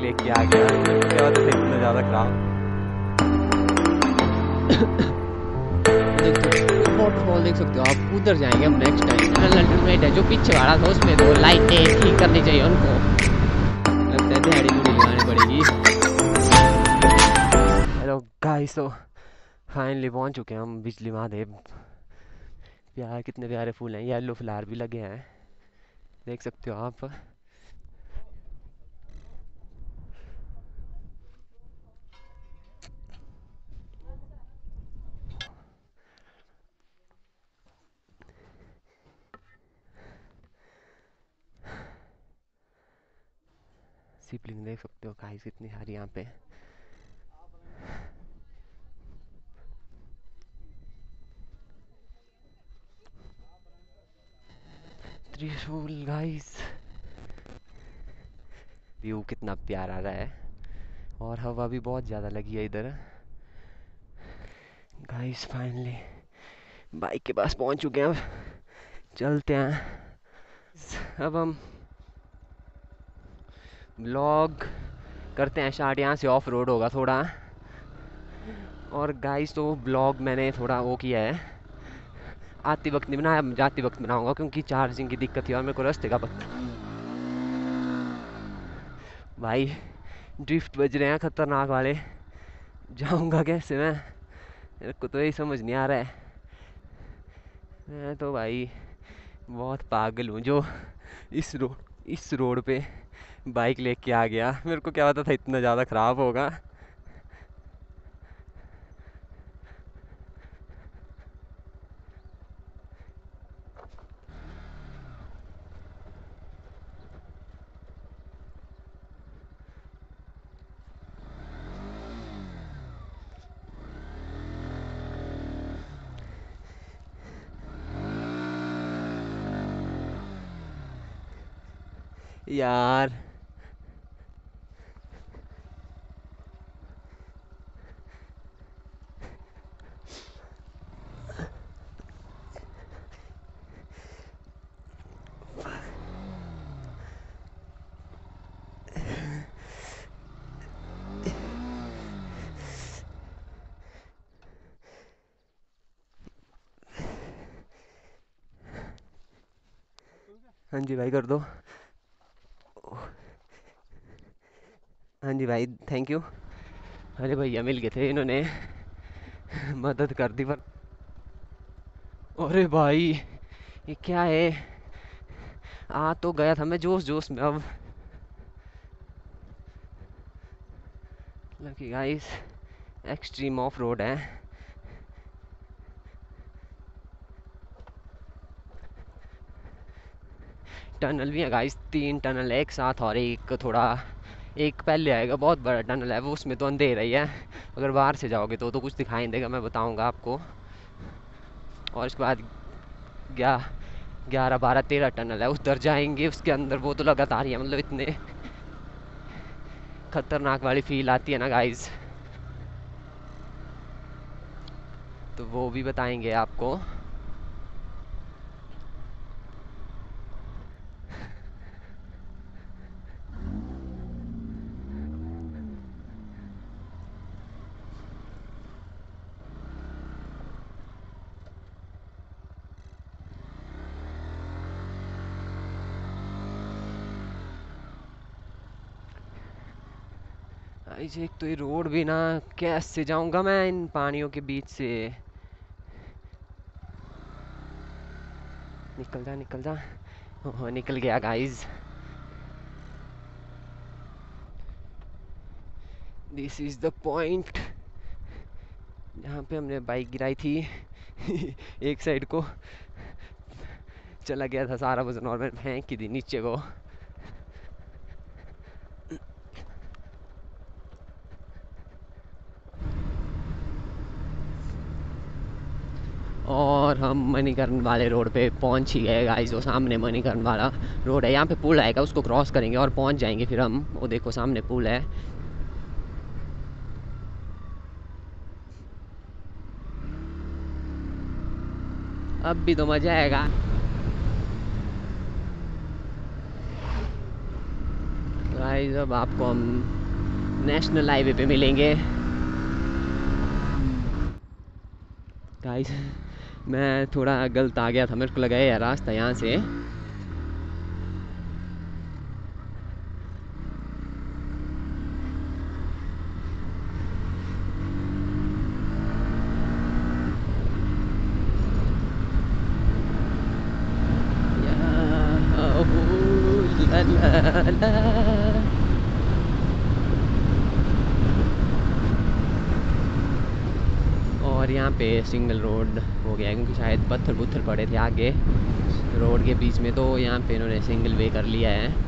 लेके आ गया उसके बाद तो इतना ज़्यादा खराब। वॉटरफॉल देख सकते हो आप। उधर जाएँगे हम नेक्स्ट टाइम अल्टरनेट है, जो पीछे वाला था, उसमें तो लाइटें ठीक करनी चाहिए उनको। लगता है दिहाड़ी दूरी लगानी पड़ेगी। हेलो गाइस तो फाइनली पहुँच चुके हैं हम, बिजली महादेव। प्यार, कितने प्यारे फूल हैं। येलो फ्लावर भी लगे हैं। देख सकते हो आप। सिपलिंग देख सकते हो गाइस कितनी सारी यहाँ पे। त्रिशूल गाइस व्यू कितना प्यारा आ रहा है। और हवा भी बहुत ज़्यादा लगी है इधर। गाइस फाइनली बाइक के पास पहुँच चुके हैं अब। चलते हैं। अब हम ब्लॉग करते हैं। स्टार्ट यहाँ से ऑफ़ रोड होगा थोड़ा। और गाइस तो ब्लॉग मैंने थोड़ा वो किया है। आते वक्त नहीं बनाया जाते वक्त बनाऊँगा क्योंकि चार्जिंग की दिक्कत थी और मेरे को रास्ते का पता भाई ड्रिफ्ट बज रहे हैं खतरनाक वाले। जाऊँगा कैसे मैं? मेरे को तो यही समझ नहीं आ रहा है। मैं तो भाई बहुत पागल हूँ जो इस रोड इस रोड पे बाइक लेके आ गया। मेरे को क्या पता था इतना ज़्यादा ख़राब होगा। यार। हाँ जी भाई कर दो। हाँ जी भाई थैंक यू अरे भैया, मिल गए थे इन्होंने। मदद कर दी पर। अरे भाई, ये क्या है? आ तो गया था मैं जोश जोश में अब। Lucky guys extreme off road है। टनल भी है गाइस तीन टनल है, एक साथ और एक थोड़ा एक पहले आएगा, बहुत बड़ा टनल है, वो उसमें तो अंधेरा ही है। अगर बाहर से जाओगे तो तो कुछ दिखाई नहीं देगा मैं बताऊँगा आपको। और इसके बाद ग्या, ग्यारह बारह तेरह टनल है उधर जाएँगे उसके अंदर, वो तो लगातार ही है मतलब इतने खतरनाक वाली फील आती है ना गाइस तो वो भी बताएँगे आपको। गाइस एक तो ये रोड भी ना, कैसे जाऊँगा मैं इन पानियों के बीच से? निकल जा निकल जा। ओह, निकल गया guys this is the point जहाँ पे हमने बाइक गिराई थी, एक साइड को। चला गया था सारा वज़न और मैं फेंक दी नीचे को। और हम मणिकरण वाले रोड पे पहुँच ही गए गाइस वो सामने मणिकरण वाला रोड है। यहाँ पे पुल आएगा, उसको क्रॉस करेंगे और पहुँच जाएँगे फिर हम। वो देखो, सामने पुल है। अब भी तो मज़ा आएगा। गाइस अब आपको हम नेशनल हाईवे पे मिलेंगे। गाइस मैं थोड़ा गलत आ गया था, मेरे को लगा यार रास्ता यहाँ से। या अबू ला ला ला और यहाँ पे सिंगल रोड हो गया है, क्योंकि शायद पत्थर पुत्थर पड़े थे आगे। रोड के बीच में तो यहाँ पे इन्होंने सिंगल वे कर लिया है।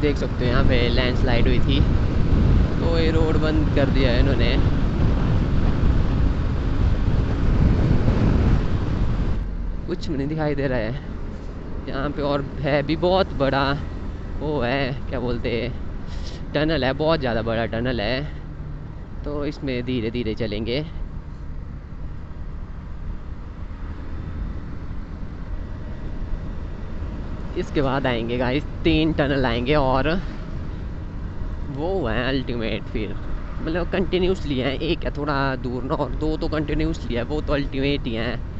देख सकते हो यहाँ पे लैंडस्लाइड हुई थी। तो ये रोड बंद कर दिया है इन्होंने। कुछ भी नहीं दिखाई दे रहा है। यहाँ पे और है भी बहुत बड़ा, वो है, क्या बोलते हैं, टनल है, बहुत ज़्यादा बड़ा टनल है। तो इसमें धीरे धीरे चलेंगे। इसके बाद आएँगे गाइस तीन टनल आएँगे और वो है अल्टीमेट फिर। मतलब कंटिन्यूसली है, एक है थोड़ा दूर ना, और दो तो कंटिन्यूसली है, वो तो अल्टीमेट ही हैं।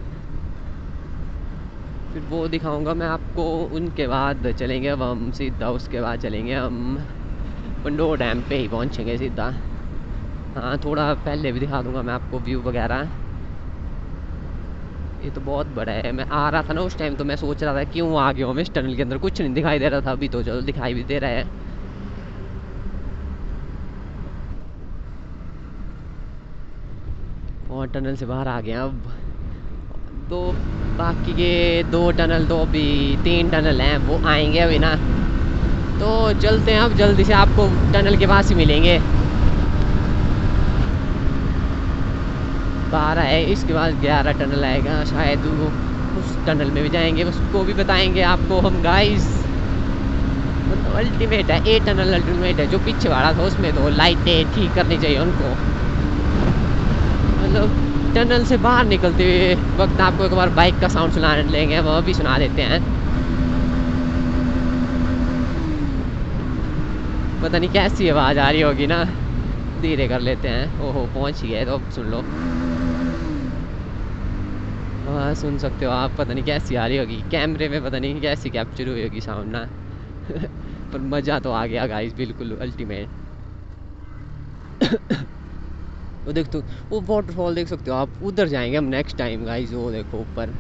फिर वो दिखाऊँगा मैं आपको, उनके बाद चलेंगे अब हम सीधा, उसके बाद चलेंगे हम पंडो डैम पे ही पहुँचेंगे सीधा। हाँ थोड़ा पहले भी दिखा दूँगा मैं आपको व्यू वगैरह। ये तो बहुत बड़ा है, मैं आ रहा था ना उस टाइम तो मैं सोच रहा था क्यों आ गया हूँ? इस टनल के अंदर कुछ नहीं दिखाई दे रहा था, अभी तो चलो दिखाई भी दे रहा है। और टनल से बाहर आ हैं अब। तो बाकी के दो टनल तो अभी तीन टनल हैं, वो आएँगे अभी ना। तो चलते हैं अब, जल्दी से आपको टनल के पास ही मिलेंगे। बारह है, इसके बाद ग्यारह टनल आएगा, शायद वो उस टनल में भी जाएँगे, उसको भी बताएँगे आपको हम गाइस मतलब अल्टीमेट है ए टनल अल्टीमेट है, जो पीछे वाला था, उसमें तो लाइटें ठीक करनी चाहिए उनको। मतलब टनल से बाहर निकलते हुए वक्त आपको एक बार बाइक का साउंड सुना लेंगे वह भी सुना देते हैं। पता नहीं कैसी आवाज़ आ रही होगी ना, धीरे कर लेते हैं। ओहो, पहुँच ही गए तो सुन लो। हाँ सुन सकते हो आप, पता नहीं कैसी आ रही होगी। कैमरे में पता नहीं कैसी कैप्चर हुई होगी साउंड ना। पर मज़ा तो आ गया गाइस बिल्कुल अल्टीमेट वो देख तो वो वाटरफॉल देख सकते हो आप। उधर जाएँगे हम नेक्स्ट टाइम गाइस वो देखो ऊपर।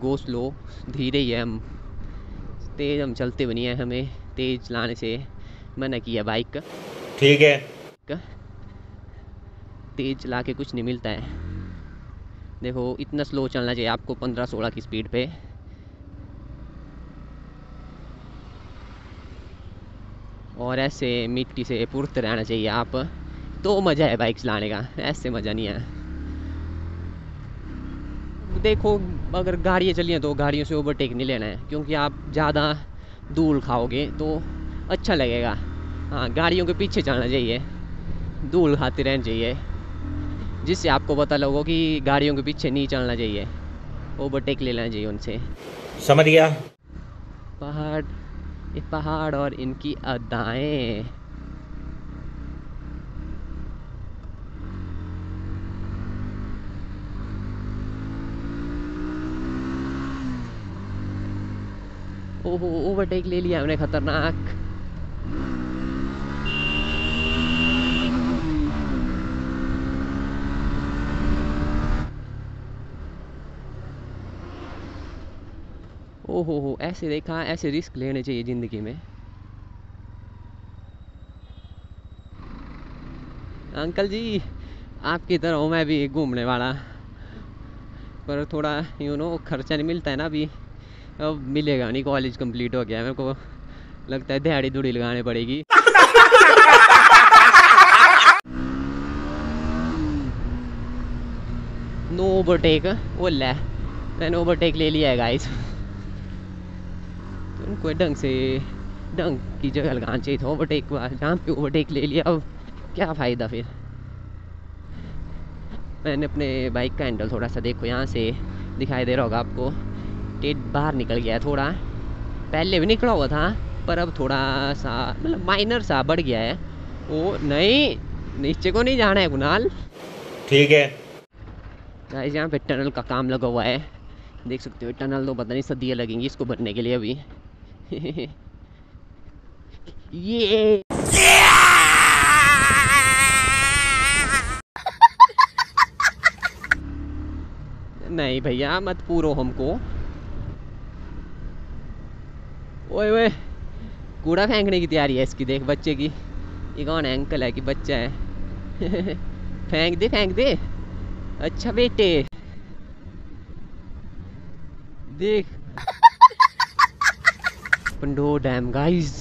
गो स्लो धीरे ही है हम। तेज़ हम चलते बनी है हमें तेज़ चलाने से। मना किया बाइक का ठीक है? का तेज़ चला के कुछ नहीं मिलता है। देखो इतना स्लो चलना चाहिए आपको पंद्रह सोलह की स्पीड पे। और ऐसे मिट्टी से पुरते रहना चाहिए आप। तो मज़ा है बाइक चलाने का ऐसे मज़ा नहीं है। देखो अगर गाड़ियाँ चली हैं तो गाड़ियों से ओवरटेक नहीं लेना है क्योंकि आप ज़्यादा धूल खाओगे तो अच्छा लगेगा। हाँ गाड़ियों के पीछे चलना चाहिए धूल खाते रहना चाहिए जिससे आपको पता लगो कि गाड़ियों के पीछे नहीं चलना चाहिए ओवरटेक ले लेना चाहिए उनसे। समझ गया। पहाड़। ये पहाड़ और इनकी अदाएँ। ओहो ओवरटेक ले लिया हमने खतरनाक। ओहो हो ऐसे देखा, ऐसे रिस्क लेने चाहिए ज़िंदगी में। अंकल जी, आपकी तरह हूँ मैं भी घूमने वाला। पर थोड़ा यू नो खर्चा नहीं मिलता है ना अभी। अब मिलेगा नहीं कॉलेज कंप्लीट हो गया मेरे को लगता है दिहाड़ी दूड़ी लगानी पड़ेगी। नो ओवरटेक वो ले। मैंने ओवरटेक ले लिया है गाइस उनको ढंग से ढंग की जगह लगाना चाहिए था ओवरटेक जहाँ पे ओवरटेक ले लिया अब क्या फ़ायदा फिर? मैंने अपने बाइक का हैंडल थोड़ा सा देखो यहाँ से दिखाई दे रहा होगा आपको। टेट बाहर निकल गया है थोड़ा। पहले भी निकला हुआ था पर अब थोड़ा सा मतलब माइनर सा बढ़ गया है। ओ नहीं नीचे को नहीं जाना है कुणाल। ठीक है। गाइस यहाँ पे टनल का काम लगा हुआ है। देख सकते हो टनल तो पता नहीं सदियाँ लगेंगी इसको भरने के लिए अभी। ये। नहीं भैया, मत पूरो हमको। ओए ओए, कूड़ा फेंकने की तैयारी है इसकी, देख बच्चे की। ये कौन है? अंकल है कि बच्चा है। फेंक दे फेंक दे। अच्छा बेटे। देख पंडो डैम गाइस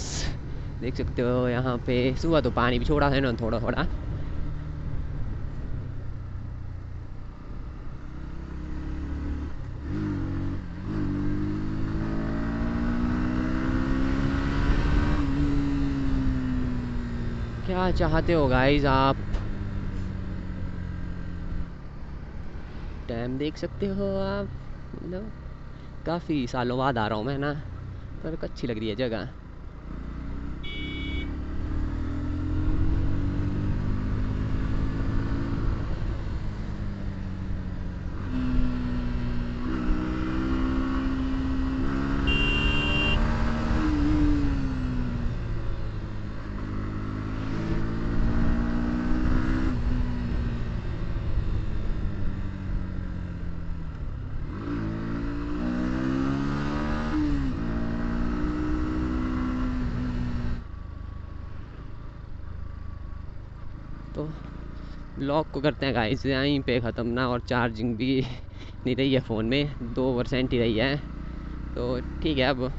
देख सकते हो यहाँ पे सुबह तो पानी भी छोड़ा है ना थोड़ा थोड़ा क्या चाहते हो गाइस आप? डैम देख सकते हो आप मतलब काफ़ी सालों बाद आ रहा हूँ मैं ना। पर अच्छी लग रही है जगह। तो ब्लॉग को करते हैं गाइस यहीं पे ख़त्म ना, और चार्जिंग भी नहीं रही है फ़ोन में। दो परसेंट ही रही है। तो ठीक है, अब